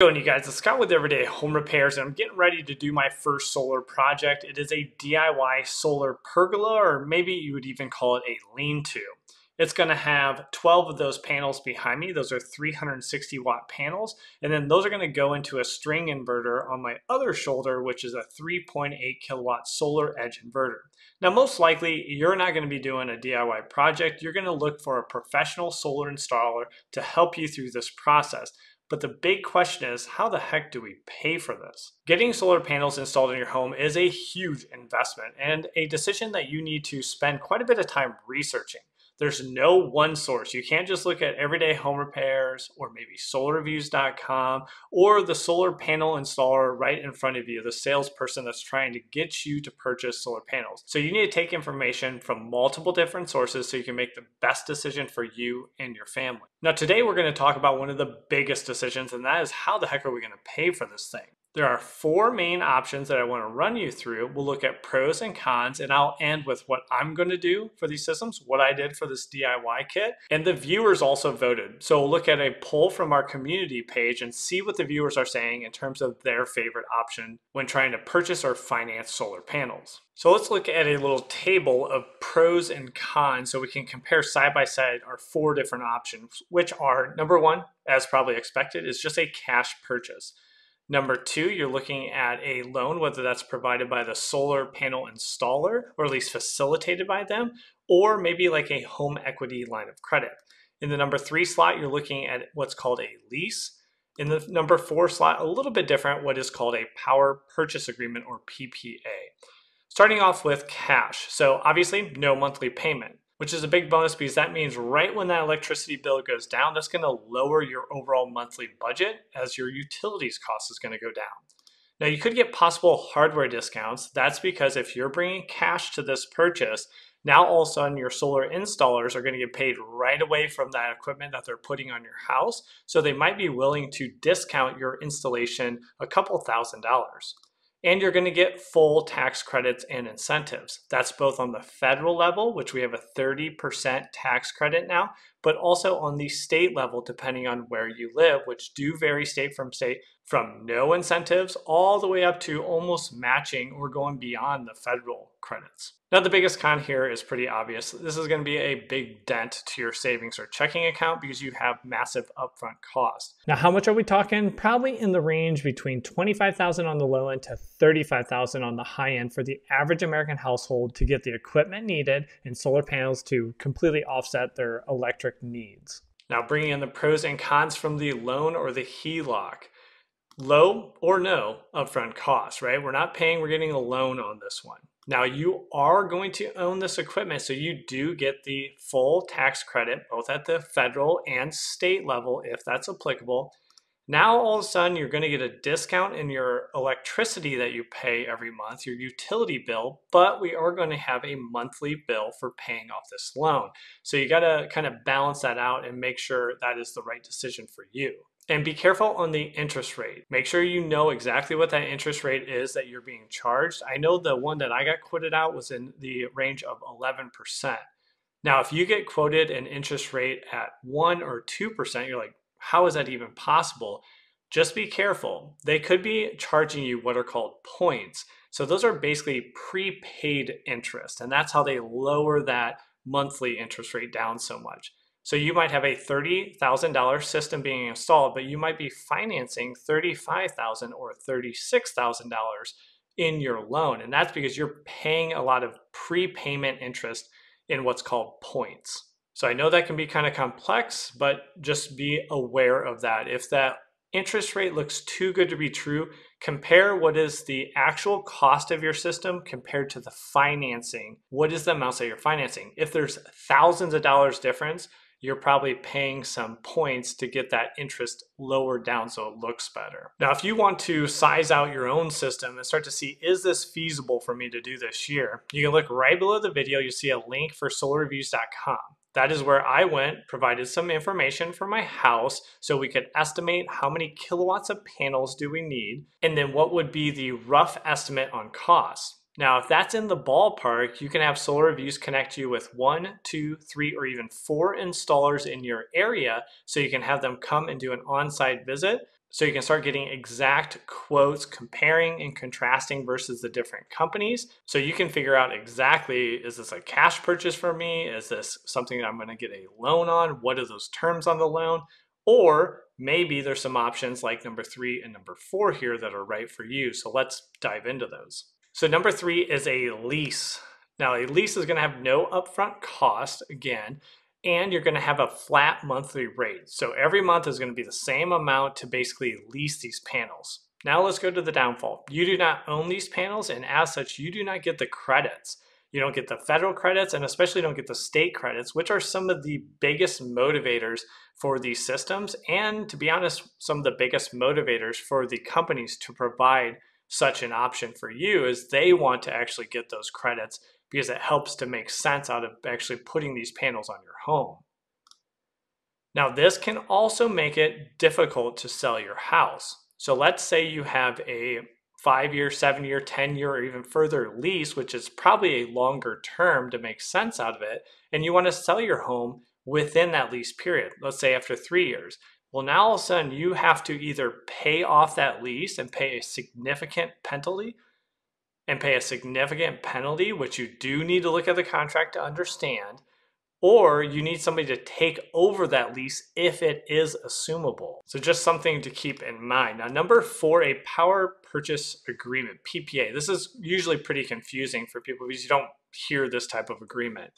going you guys it's Scott with Everyday Home Repairs and I'm getting ready to do my first solar project. It is a DIY solar pergola or maybe you would even call it a lean-to. It's going to have 12 of those panels behind me. Those are 360 watt panels. And then those are going to go into a string inverter on my other shoulder, which is a 3.8 kilowatt SolarEdge inverter. Now, most likely, you're not going to be doing a DIY project. You're going to look for a professional solar installer to help you through this process. But the big question is, how the heck do we pay for this? Getting solar panels installed in your home is a huge investment and a decision that you need to spend quite a bit of time researching. There's no one source. You can't just look at Everyday Home Repairs or maybe solarreviews.com or the solar panel installer right in front of you, the salesperson that's trying to get you to purchase solar panels. So you need to take information from multiple different sources so you can make the best decision for you and your family. Now, today we're going to talk about one of the biggest decisions, and that is how the heck are we going to pay for this thing? There are four main options that I want to run you through. We'll look at pros and cons, and I'll end with what I'm going to do for these systems, what I did for this DIY kit, and the viewers also voted. So we'll look at a poll from our community page and see what the viewers are saying in terms of their favorite option when trying to purchase or finance solar panels. So let's look at a little table of pros and cons so we can compare side by side our four different options, which are number one, as probably expected, is just a cash purchase. Number two, you're looking at a loan, whether that's provided by the solar panel installer or at least facilitated by them, or maybe like a home equity line of credit. In the number three slot, you're looking at what's called a lease. In the number four slot, a little bit different, what is called a power purchase agreement or PPA. Starting off with cash. So obviously, no monthly payment which is a big bonus because that means right when that electricity bill goes down, that's going to lower your overall monthly budget as your utilities cost is going to go down. Now, you could get possible hardware discounts. That's because if you're bringing cash to this purchase, now all of a sudden your solar installers are going to get paid right away from that equipment that they're putting on your house. So they might be willing to discount your installation a couple thousand dollars and you're going to get full tax credits and incentives. That's both on the federal level, which we have a 30% tax credit now, but also on the state level, depending on where you live, which do vary state from state from no incentives all the way up to almost matching or going beyond the federal credits. Now, the biggest con here is pretty obvious. This is going to be a big dent to your savings or checking account because you have massive upfront cost. Now, how much are we talking? Probably in the range between 25,000 on the low end to 35,000 on the high end for the average American household to get the equipment needed and solar panels to completely offset their electric needs. Now, bringing in the pros and cons from the loan or the HELOC low or no upfront cost, right? We're not paying, we're getting a loan on this one. Now you are going to own this equipment, so you do get the full tax credit, both at the federal and state level, if that's applicable. Now all of a sudden you're going to get a discount in your electricity that you pay every month, your utility bill, but we are going to have a monthly bill for paying off this loan. So you got to kind of balance that out and make sure that is the right decision for you. And be careful on the interest rate. Make sure you know exactly what that interest rate is that you're being charged. I know the one that I got quoted out was in the range of 11%. Now, if you get quoted an interest rate at 1 or 2%, you're like, how is that even possible? Just be careful. They could be charging you what are called points. So those are basically prepaid interest, and that's how they lower that monthly interest rate down so much. So you might have a $30,000 system being installed, but you might be financing 35,000 or $36,000 in your loan. And that's because you're paying a lot of prepayment interest in what's called points. So I know that can be kind of complex, but just be aware of that. If that interest rate looks too good to be true, compare what is the actual cost of your system compared to the financing. What is the amount that you're financing? If there's thousands of dollars difference, you're probably paying some points to get that interest lower down so it looks better. Now, if you want to size out your own system and start to see, is this feasible for me to do this year? You can look right below the video. You'll see a link for solarreviews.com. That is where I went, provided some information for my house so we could estimate how many kilowatts of panels do we need, and then what would be the rough estimate on cost. Now, if that's in the ballpark, you can have Solar Reviews connect you with one, two, three, or even four installers in your area so you can have them come and do an on site visit. So you can start getting exact quotes comparing and contrasting versus the different companies. So you can figure out exactly is this a cash purchase for me? Is this something that I'm going to get a loan on? What are those terms on the loan? Or maybe there's some options like number three and number four here that are right for you. So let's dive into those. So, number three is a lease. Now, a lease is going to have no upfront cost again, and you're going to have a flat monthly rate. So, every month is going to be the same amount to basically lease these panels. Now, let's go to the downfall. You do not own these panels, and as such, you do not get the credits. You don't get the federal credits and especially don't get the state credits, which are some of the biggest motivators for these systems. And to be honest, some of the biggest motivators for the companies to provide such an option for you is they want to actually get those credits because it helps to make sense out of actually putting these panels on your home. Now, this can also make it difficult to sell your house. So let's say you have a five year, seven year, 10 year, or even further lease, which is probably a longer term to make sense out of it, and you want to sell your home within that lease period, let's say after three years. Well, now all of a sudden you have to either pay off that lease and pay a significant penalty and pay a significant penalty, which you do need to look at the contract to understand, or you need somebody to take over that lease if it is assumable. So just something to keep in mind. Now, number four, a power purchase agreement, PPA. This is usually pretty confusing for people because you don't hear this type of agreement.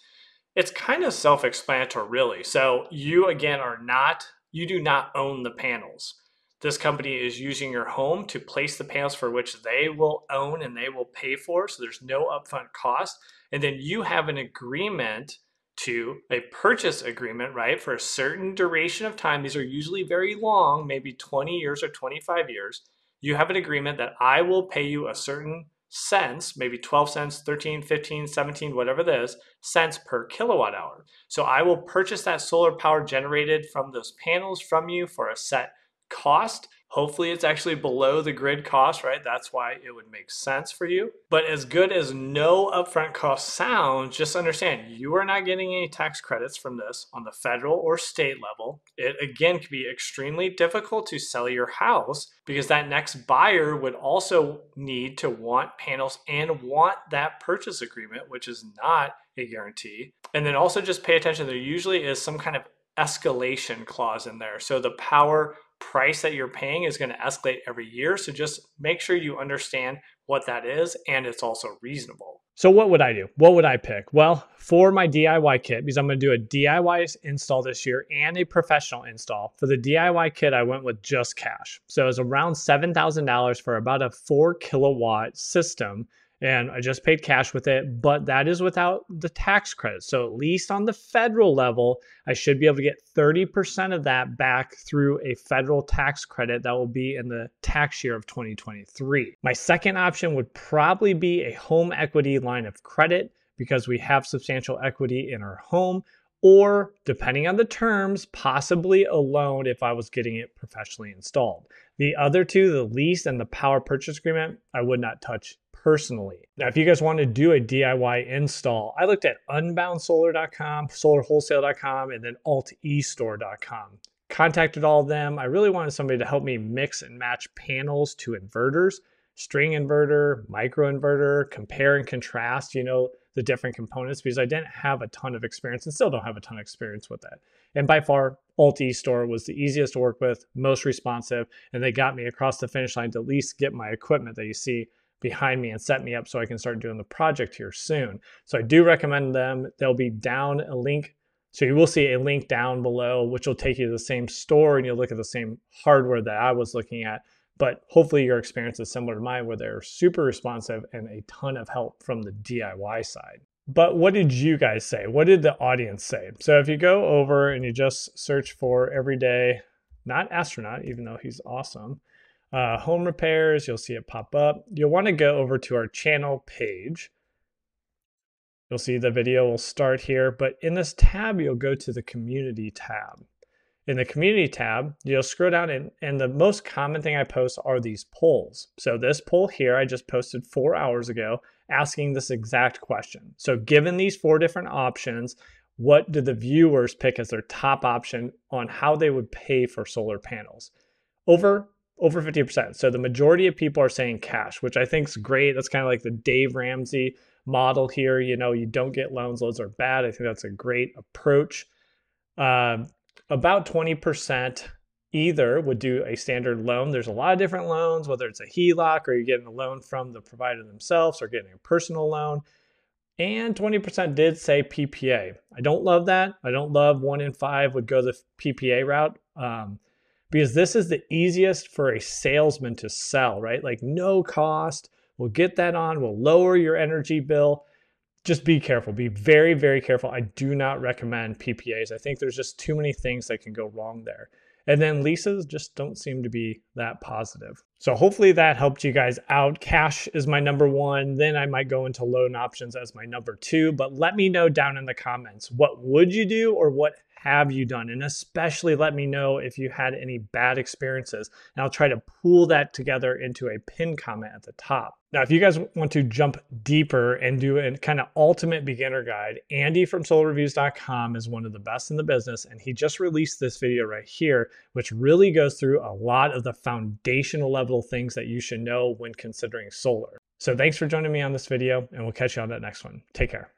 It's kind of self-explanatory, really. So you again are not, you do not own the panels. This company is using your home to place the panels for which they will own and they will pay for. So there's no upfront cost. And then you have an agreement to a purchase agreement, right, for a certain duration of time. These are usually very long, maybe 20 years or 25 years. You have an agreement that I will pay you a certain cents, maybe 12 cents, 13, 15, 17, whatever this cents per kilowatt hour. So I will purchase that solar power generated from those panels from you for a set cost Hopefully, it's actually below the grid cost, right? That's why it would make sense for you. But as good as no upfront cost sounds, just understand you are not getting any tax credits from this on the federal or state level. It again can be extremely difficult to sell your house because that next buyer would also need to want panels and want that purchase agreement, which is not a guarantee. And then also just pay attention, there usually is some kind of escalation clause in there. So the power price that you're paying is going to escalate every year. So just make sure you understand what that is and it's also reasonable. So what would I do? What would I pick? Well, for my DIY kit, because I'm going to do a DIY install this year and a professional install. For the DIY kit, I went with just cash. So it's around $7,000 for about a four kilowatt system and I just paid cash with it, but that is without the tax credit. So at least on the federal level, I should be able to get 30% of that back through a federal tax credit that will be in the tax year of 2023. My second option would probably be a home equity line of credit because we have substantial equity in our home or depending on the terms, possibly a loan if I was getting it professionally installed. The other two, the lease and the power purchase agreement, I would not touch personally. Now, if you guys want to do a DIY install, I looked at unboundsolar.com, solarwholesale.com, and then altestore.com. Contacted all of them. I really wanted somebody to help me mix and match panels to inverters, string inverter, micro inverter, compare and contrast, you know, the different components because I didn't have a ton of experience and still don't have a ton of experience with that. And by far, Alt Store was the easiest to work with, most responsive, and they got me across the finish line to at least get my equipment that you see behind me and set me up so I can start doing the project here soon. So I do recommend them. They'll be down a link. So you will see a link down below, which will take you to the same store and you'll look at the same hardware that I was looking at. But hopefully your experience is similar to mine where they're super responsive and a ton of help from the DIY side. But what did you guys say? What did the audience say? So if you go over and you just search for everyday, not astronaut, even though he's awesome, uh, home repairs, you'll see it pop up. You'll want to go over to our channel page. You'll see the video will start here, but in this tab, you'll go to the community tab. In the community tab, you'll scroll down and, and the most common thing I post are these polls. So this poll here, I just posted four hours ago asking this exact question. So given these four different options, what do the viewers pick as their top option on how they would pay for solar panels? Over over 50%. So the majority of people are saying cash, which I think is great. That's kind of like the Dave Ramsey model here. You know, you don't get loans, loans are bad. I think that's a great approach. Uh, about 20% either would do a standard loan. There's a lot of different loans, whether it's a HELOC or you're getting a loan from the provider themselves or getting a personal loan. And 20% did say PPA. I don't love that. I don't love one in five would go the PPA route um, because this is the easiest for a salesman to sell, right? Like no cost. We'll get that on. We'll lower your energy bill. Just be careful. Be very, very careful. I do not recommend PPAs. I think there's just too many things that can go wrong there. And then leases just don't seem to be that positive. So hopefully that helped you guys out. Cash is my number one. Then I might go into loan options as my number two. But let me know down in the comments what would you do or what have you done? And especially let me know if you had any bad experiences. And I'll try to pull that together into a pin comment at the top. Now, if you guys want to jump deeper and do a kind of ultimate beginner guide, Andy from solarreviews.com is one of the best in the business. And he just released this video right here, which really goes through a lot of the foundational level things that you should know when considering solar. So thanks for joining me on this video, and we'll catch you on that next one. Take care.